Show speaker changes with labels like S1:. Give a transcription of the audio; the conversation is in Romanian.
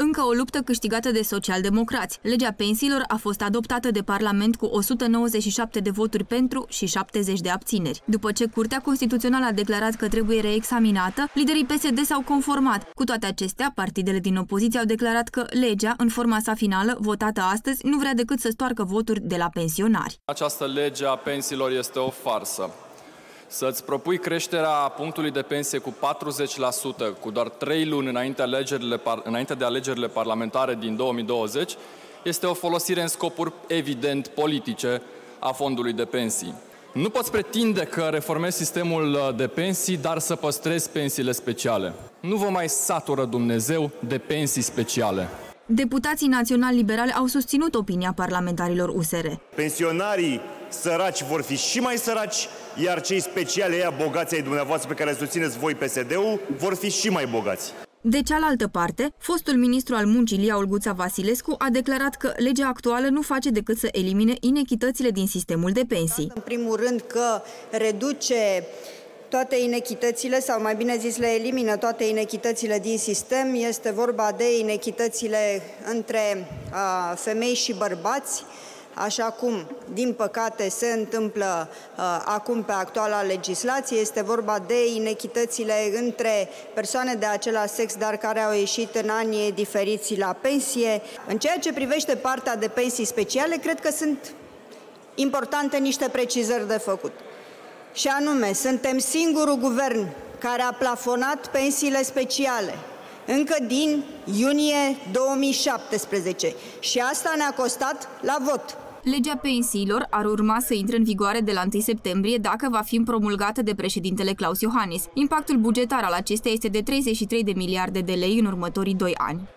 S1: încă o luptă câștigată de socialdemocrați. Legea pensiilor a fost adoptată de Parlament cu 197 de voturi pentru și 70 de abțineri. După ce Curtea Constituțională a declarat că trebuie reexaminată, liderii PSD s-au conformat. Cu toate acestea, partidele din opoziție au declarat că legea, în forma sa finală, votată astăzi, nu vrea decât să stoarcă voturi de la pensionari.
S2: Această lege a pensiilor este o farsă. Să-ți propui creșterea punctului de pensie cu 40% cu doar 3 luni înainte, alegerile, înainte de alegerile parlamentare din 2020 este o folosire în scopuri evident politice a fondului de pensii. Nu poți pretinde că reformezi sistemul uh, de pensii, dar să păstrezi pensiile speciale. Nu vă mai satură Dumnezeu de pensii speciale.
S1: Deputații național liberali au susținut opinia parlamentarilor USR.
S3: Pensionarii săraci vor fi și mai săraci, iar cei speciale, ea bogați ai dumneavoastră pe care susțineți voi PSD-ul, vor fi și mai bogați.
S1: De cealaltă parte, fostul ministru al muncii Lia Olguța Vasilescu a declarat că legea actuală nu face decât să elimine inechitățile din sistemul de pensii.
S4: În primul rând că reduce toate inechitățile, sau mai bine zis, le elimină toate inechitățile din sistem. Este vorba de inechitățile între uh, femei și bărbați, așa cum, din păcate, se întâmplă uh, acum pe actuala legislație. Este vorba de inechitățile între persoane de același sex, dar care au ieșit în anii diferiți la pensie. În ceea ce privește partea de pensii speciale, cred că sunt importante niște precizări de făcut. Și anume, suntem singurul guvern care a plafonat pensiile speciale încă din iunie 2017 și asta ne-a costat la vot.
S1: Legea pensiilor ar urma să intre în vigoare de la 1 septembrie dacă va fi promulgată de președintele Claus Iohannis. Impactul bugetar al acesteia este de 33 de miliarde de lei în următorii doi ani.